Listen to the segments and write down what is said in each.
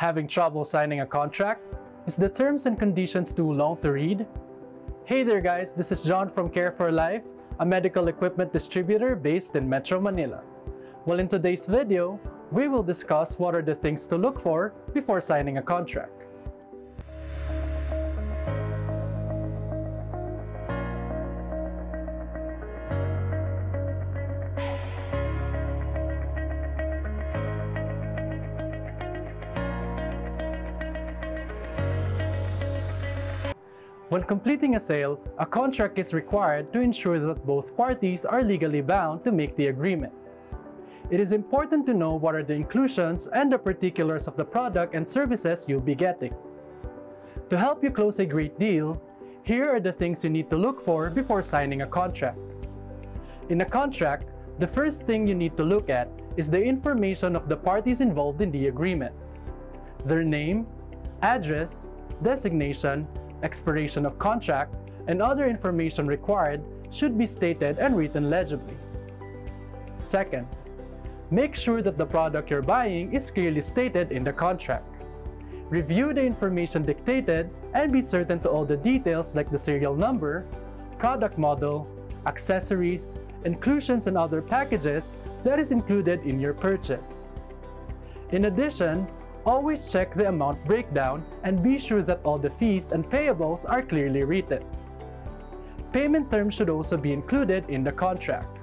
Having trouble signing a contract? Is the terms and conditions too long to read? Hey there guys, this is John from Care for Life, a medical equipment distributor based in Metro Manila. Well, in today's video, we will discuss what are the things to look for before signing a contract. When completing a sale, a contract is required to ensure that both parties are legally bound to make the agreement. It is important to know what are the inclusions and the particulars of the product and services you'll be getting. To help you close a great deal, here are the things you need to look for before signing a contract. In a contract, the first thing you need to look at is the information of the parties involved in the agreement. Their name, address, designation, expiration of contract, and other information required should be stated and written legibly. Second, make sure that the product you're buying is clearly stated in the contract. Review the information dictated and be certain to all the details like the serial number, product model, accessories, inclusions and other packages that is included in your purchase. In addition, Always check the amount breakdown and be sure that all the fees and payables are clearly written. Payment terms should also be included in the contract.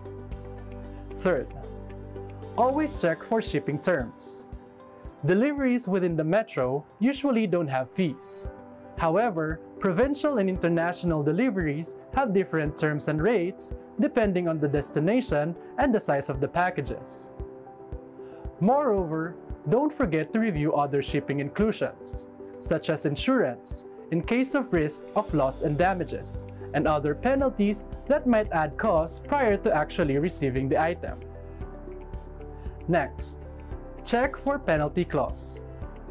Third, always check for shipping terms. Deliveries within the metro usually don't have fees. However, provincial and international deliveries have different terms and rates depending on the destination and the size of the packages. Moreover, don't forget to review other shipping inclusions, such as insurance, in case of risk of loss and damages, and other penalties that might add costs prior to actually receiving the item. Next, check for penalty clause.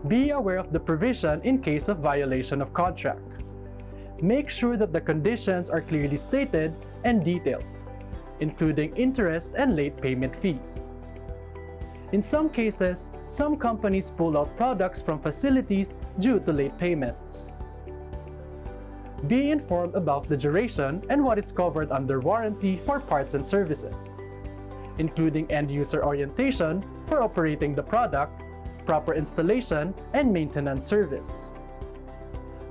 Be aware of the provision in case of violation of contract. Make sure that the conditions are clearly stated and detailed, including interest and late payment fees. In some cases, some companies pull out products from facilities due to late payments. Be informed about the duration and what is covered under warranty for parts and services, including end-user orientation for operating the product, proper installation, and maintenance service.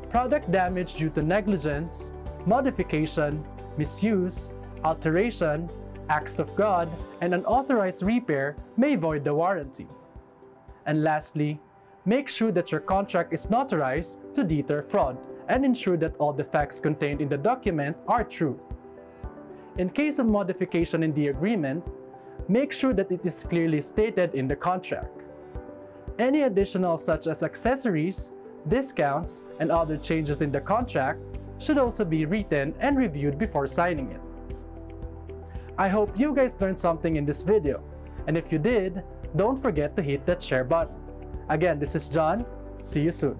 Product damage due to negligence, modification, misuse, alteration, acts of God, and unauthorized repair may void the warranty. And lastly, make sure that your contract is notarized to deter fraud and ensure that all the facts contained in the document are true. In case of modification in the agreement, make sure that it is clearly stated in the contract. Any additional such as accessories, discounts, and other changes in the contract should also be written and reviewed before signing it. I hope you guys learned something in this video. And if you did, don't forget to hit that share button. Again, this is John. See you soon.